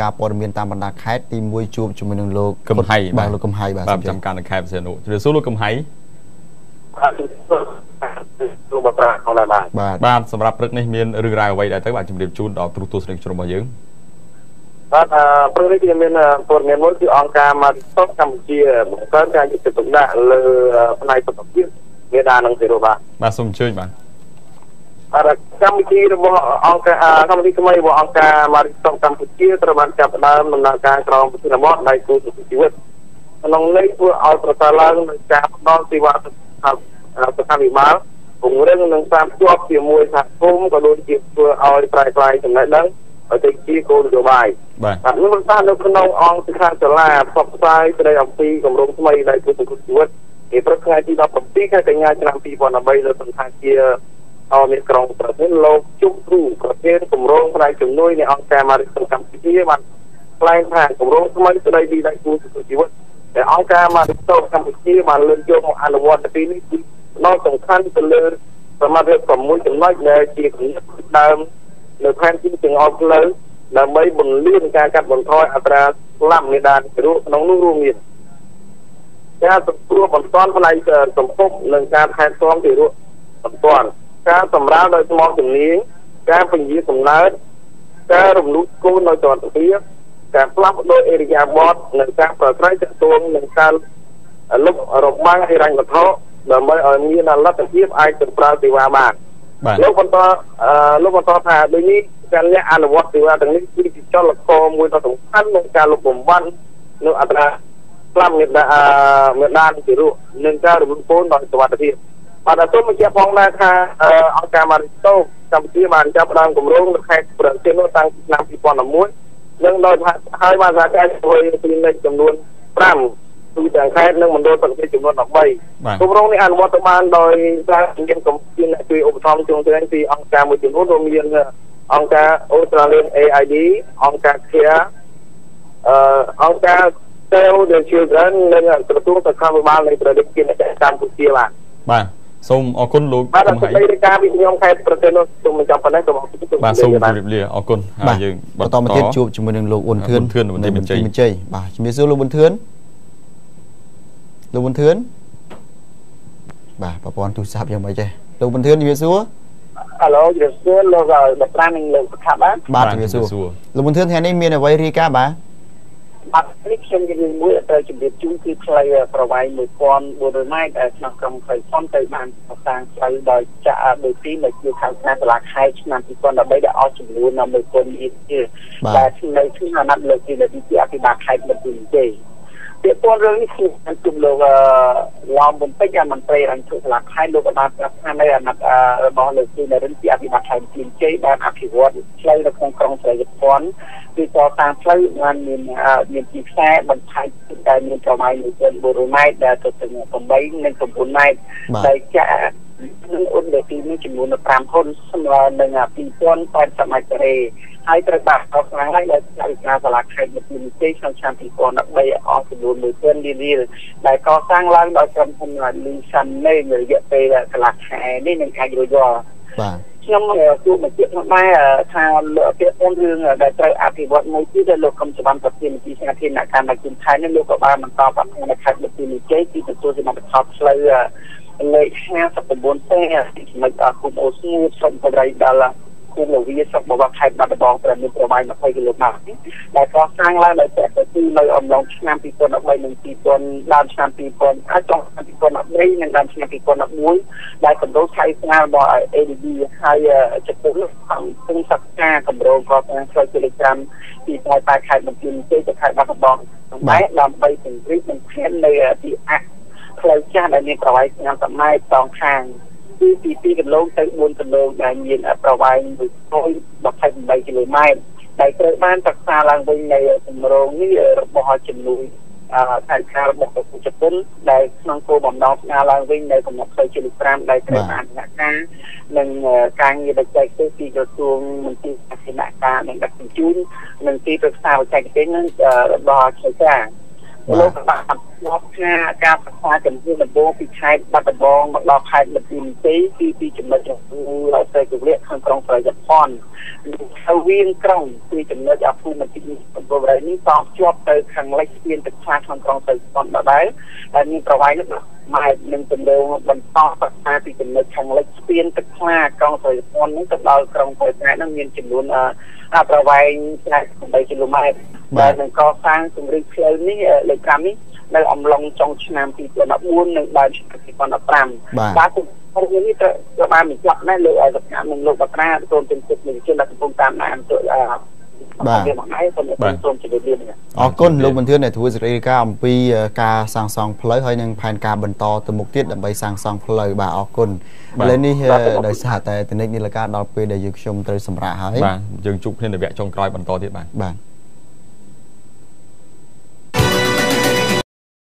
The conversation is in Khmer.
ការព័ត៌មានតាមបណ្ដាខេត្តទី1ជួបជាមួយនឹងលោកកំហៃបាទលោកកំហៃបាទបាទចាំការនៅខេត្តសៀនុជម្រាបសួរលោកកំហៃបាទលោកបប្រាផងដែរបាទបាទបាទសម្រាប់ព្រឹកនេះមានរឿងរ៉ាវអ្វីដែរទៅបាទជម្រាបជូនដល់ទូរទស្សនិកជនរបស់យើងបាទអឺព្រឹកនេះគឺមានព័ត៌មានមួយគឺអង្គការមកសុខកម្ពុជាបង្កើនការយកចិត្តទុកដាក់លើផ្នែកសុខភាពមេដានិងសេរីបាទបាទសូមអញ្ជើញបាទបាទ កម្មវិធីរបស់អង្គការកម្មវិធីថ្មីរបស់អង្គការមកសុខកម្ពុជាត្រូវបានចាប់ផ្ដើមដំណើរការក្រោមប្រធានបទដៃគូសុខជីវិតក្នុងនេះធ្វើឲ្យប្រសើរឡើងនឹងការផ្ដល់សេវាសុខភាពសុខាភិបាលពង្រឹងនិងតាមជាប់ជាមួយសហគមន៍ក៏ដូចជាធ្វើឲ្យប្រែក្លាយចំណេះដឹងឲ្យទៅជាគោលនយោបាយបាទបាទនេះមិនថានៅក្នុងអង្គសិក្ខាសាលាផ្សព្វផ្សាយស្ដីអំពីគម្រោងថ្មីដែលគឺសង្គមជីវិតពីព្រឹកថ្ងៃទី17ខែកញ្ញាឆ្នាំ2013លើសន្តាគារ អមមានក្រុងប្រទេសលោកជុំគ្រូប្រធានគម្រោងផ្នែកជំនួយនៃអង្គការម៉ារីសកម្ពុជាបានថ្លែងថាគម្រោងថ្មីស្ដីពីដៃគូសង្គមជីវិតដែលអង្គការម៉ារីសកម្ពុជាបានលើកយកមកអនុវត្តនៅពេលនេះគឺផ្ដោតសំខាន់ទៅលើសមាជិក6ចំណុចដែលជាគំនិតដើមនៅផែនទីទាំងអស់ផ្លូវដើម្បីបង្លឿនការកាត់បន្ថយអត្រាស្លាប់មេដានជ្រក់ក្នុងនោះរួមមានការសង្គ្រោះបន្ទាន់ផ្នែកសម្ពុកនិងការថែទាំទារកបន្ទាន់ ការសម្រាលដោយស្មោះជំនាញការពន្យាកំណើតការរំលូតគូនដោយចរន្តភាពការផ្លាស់ប្ដូរអេរិយាបថនិងការប្រស្រ័យទាក់ទងនឹងការលុបរបាំងហិរញ្ញវត្ថុដើម្បីឲ្យមានលទ្ធភាពអាចទៅប្រើសេវាបានបាទលោកបន្តអឺលោកបន្តថាដូចនេះការលះអនុវត្តសេវាទាំងនេះគឺជាចលករមួយដ៏សំខាន់ក្នុងការលុបបំបាត់នៅអត្រាស្លាប់មេដាអឺមេដានជារក់និងការរំលឹកពូនដោយសុវត្ថិភាព បាទអត់សូមបញ្ជាក់ផងដែរថាអឺអង្គការម៉ារីតូកម្ពុជាបានចាប់ផ្ដើមគម្រោងនៅខេត្តប្រសិទ្ធនោះតាំងពីឆ្នាំ2011និងដោយថាហើយបានសហការជាមួយគ្លីនិកចំនួន5គឺទាំងខេត្តនិងមណ្ឌលសុខភាពចំនួន13បាទគម្រោងនេះអនុវត្តទៅបានដោយសារមានកម្ពុជាអ្នកជួយឧបត្ថម្ភជុំវិញពីអង្គការមួយចំនួនរួមមានអង្គការ Australian AID អង្គការ CARE អឺអង្គការ Save the Children និងក្រសួងសុខាភិបាលនៃប្រទេសជាតិកម្ពុជាបាទបាទ សូមអរគុណលោកបាទកំហៃសេចក្តីរាយការណ៍ពីខ្ញុំខេត្តប្រទេសនោះសូមបញ្ចប់ប៉ុណ្ណេះសូមអរគុណបាទសូមជម្រាបលាអរគុណហើយយើងបន្តមកទៀតជួបជាមួយនឹងលោកអ៊ុនធឿនអ៊ុនធឿននៅបន្ទាយមានជ័យបន្ទាយមានជ័យបាទជំរាបសួរលោកប៊ុនធឿនលោកប៊ុនធឿនបាទប្រព័ន្ធទូរស័ព្ទយ៉ាងម៉េចចេះលោកប៊ុនធឿនជំរាបសួរហៅឡូជំរាបសួរលោកដប្រានិងលោកសុខាបាទបាទជំរាបសួរលោកប៊ុនធឿនថ្ងៃនេះមានអ្វីរាយការណ៍បាទ បាទនេះខ្ញុំនិយាយមួយទៅជំរាបជូនគឺផ្លូវប្រវែង1400ម៉ែត្រដែលក្នុងក្រុមផ្លូវធំទៅបានកសាងផ្លូវដោយចាក់ដោយទីនៅជាខាងខាងសាលាខេត្តឆ្នាំ2013ដែលអស់ចំនួនដល់1000លានជាបាទដែលនៅក្នុងអាណត្តិលើកទីលើកទីអភិបាលខេត្តបន្ទាយមានជ័យ ពាក្យពណ៌រឿងនេះគឺបានជួបលោកអឺឡំបំពេញអាមន្ត្រីរញ្ជុសាលាខេត្តលោកក៏បានប្រាប់ថានៅអាណត្តិអឺរបស់លោកទីនរិនទីអភិបាលខេត្តបន្ទាយមានជ័យបានអភិវឌ្ឍផ្លូវនៅក្នុងក្រុងស្រីយភ័ណ្ឌគឺតតាមផ្លូវបានមានអឺមានទីខ្សែបន្ថែមដែលមានប្រមាណ1400ម៉ែត្រដែលទៅถึง8និង9ម៉ែត្របាទដែលចាក់នឹងអ៊ុនលើទីនេះចំនួន5ហ៊ុនស្មើនឹង2080ម៉ែត្រការ៉េ ហើយត្រូវបានកសាងឡើងដោយសាលាការសាលាខេត្តបន្ទាយមានជ័យក្នុងឆ្នាំ2013អស់ចំនួន1000លានរៀលដែលកសាងឡើងដោយក្រុមហ៊ុនលីសាន់នេរយៈពេលកន្លះខែនេះនឹងអាចរួចរាល់បាទខ្ញុំជួបមកទៀតផងដែរថាលោកពាក្យពំរឿងដែលត្រូវអភិវឌ្ឍមួយទៀតដែលលោកកឹមសវណ្ណប្រធានទីស្នាក់ធានកម្មនៃគុណខេត្តនេះលោកក៏បានបន្តប្រាប់ថានៅខេត្តបន្ទាយមានជ័យទីទទួលសមត្ថភាពផ្លូវលេខ59ទេចំណុចគុំអូស្ងួតស្រុកបរិយដល់ គុំលវីស្រុកបវរខេត្តបាត់ដំបងប្រមាណប្រមាណ20គីឡូម៉ែត្រដែលកសាងឡើងដោយតែទៅនៅអំឡុងឆ្នាំ2013និង2000ដើមឆ្នាំ2000អាចចុងឆ្នាំ2013និងដើមឆ្នាំ2011ដែលកម្រិតថៃស្នារបស់ ADB ហើយចំពោះនោះខាងពងសិក្សាកម្រិតក៏តាមផ្លូវគីឡូក្រាមពីខេត្តតាខេត្តបន្ទាយមានជ័យទៅខេត្តបាត់ដំបងបែបដើម្បីពង្រីកបន្ថែមនៅទីអៈផ្លូវចាស់ដែលមានប្រវែង50ម៉ែត្រសងខាង គឺពី2គីឡូទៅ4គីឡូដែលមានប្រវែង128គីឡូម៉ែត្រដែលត្រូវបានសិក្សាឡើងវិញនៅគម្រោងនេះរបស់ជំនួយអឺថៃខារបស់ប្រជាជនដែលក្នុងគោលបំណងស្នើឡើងវិញនៅកំណត់ផ្លូវគីឡូក្រាមដែលត្រូវបានដំណាក់កាលនិងការងារបច្ចេកទេសពីក្រសួងមន្ត្រីសាធារណការនិងដឹកជញ្ជូននិងទីប្រឹក្សាបច្ចេកទេសនឹងរបស់ឆ្លៃការ លោកបានបាត់ថាការសិក្សាជំនាញដំបូងពីខេត្តបាត់ដំបងមកដល់ខេត្តលំទី2គឺពីចំណុចចំនួន ស្រីគវលៈខាងក្រុងប្រយុទ្ធផនហើយវៀងក្រុងពីចំណុចអាភូមិទីកំពង់រៃនេះតជាប់ទៅខាងលិចស្ពានទឹកខ្លាខាងក្រុងប្រយុទ្ធផនដដែលហើយមានប្រវែងនេះម៉ែត្រនឹងទំនងបន្តប្រកាសពីចំណុចខាងលិចស្ពានទឹកខ្លាក្រុងប្រយុទ្ធផននេះទៅដល់ក្រុងប្រយុទ្ធហ្នឹងមានចំនួនប្រវែង48គីឡូម៉ែត្រដែលនឹងកសាងជម្រៅផ្លូវនេះលេខ5នេះនៅអំឡុងចុងឆ្នាំ2014និងដើមឆ្នាំ2015បាទ ខ្ញុំនេះត្រូវបានបញ្ចប់ណាស់លោកឲ្យសកម្មនឹងលោកបត្រាសូមជំរាបនិយាយដែលកំពុងតាមដានទៅបាទបាទសូមជម្រាបលាអរគុណលោកមន្ត្រីដែលធ្វើសេរីការអំពីការសាងសង់ផ្លូវហើយនិងផែនការបន្តទៅមុខទៀតដើម្បីសាងសង់ផ្លូវបាទអរគុណឥឡូវនេះដោយសារតែតនិកនីលការដល់ពេលដែលយើងខ្ញុំត្រូវសម្រាប់ហើយបាទយើងជួបគ្នានៅវគ្គចុងក្រោយបន្តទៀតបាទបាទ